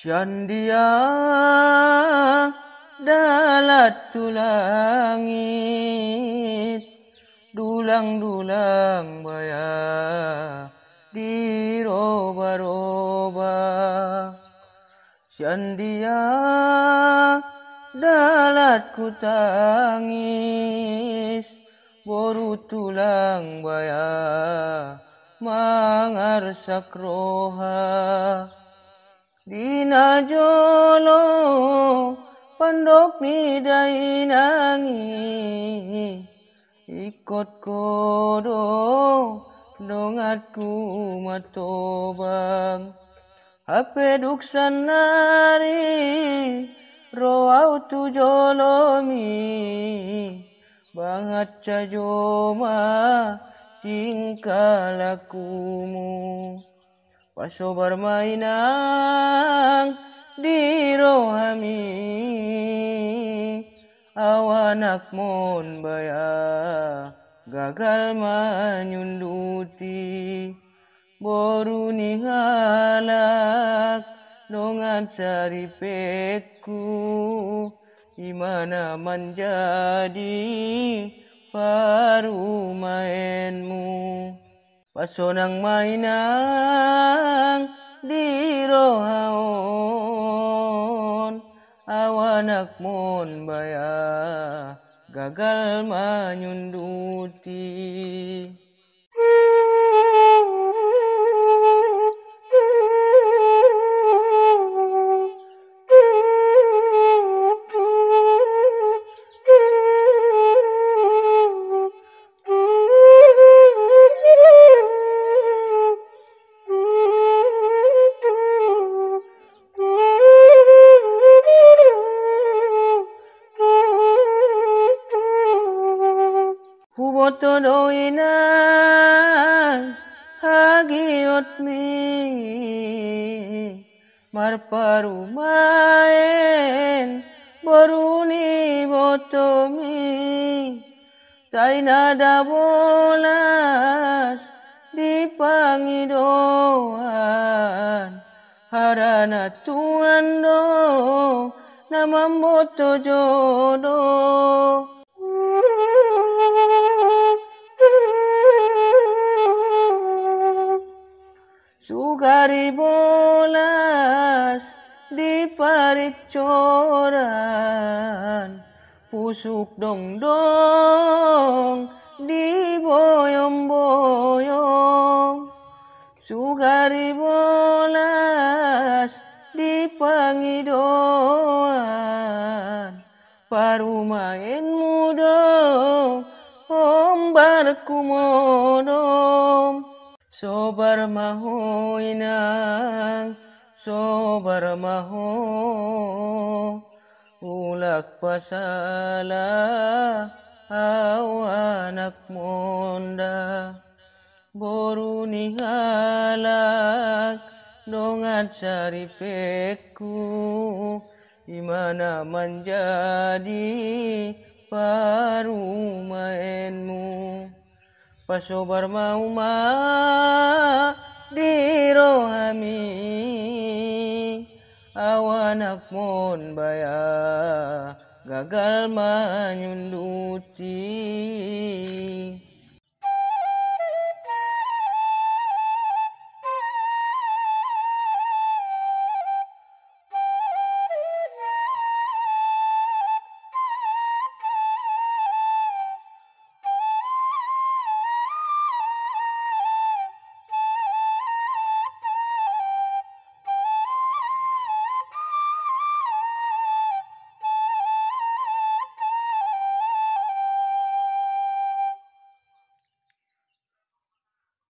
Syandia dalat tulangit dulang-dulang baya di roba-roba. Syandia dalat ku tangis boru tulang baya mangarsak roha Dina jolo pandok ni dainangi ikut kodo dongatku matobang. HP duksan nari roau tu jolomi. Bangat cajoma tingkah Paso bermainang di rohami awanak mon baya gagal menyunduti. Boru halak dongan cari peku. Imana menjadi paru Pasonang mainang di rohaon awanak mon baya gagal menyunduti 届いない萩をみ marparumain boruni botomi tai nada bolas di pangidoan harana tuan do nama moto jodoh Sugari bolas di paricoran Pusuk dong dong di boyong boyong Sugari bolas di pangidoan. Parumain mudo ombar kumodom Sobar maho inang, sobar maho Ulak pasala awanak monda. Boru halak dongat cari peku Imana menjadi paru mainmu Pasobar mau ma di rohami. Awanak mon baya gagal menyunduti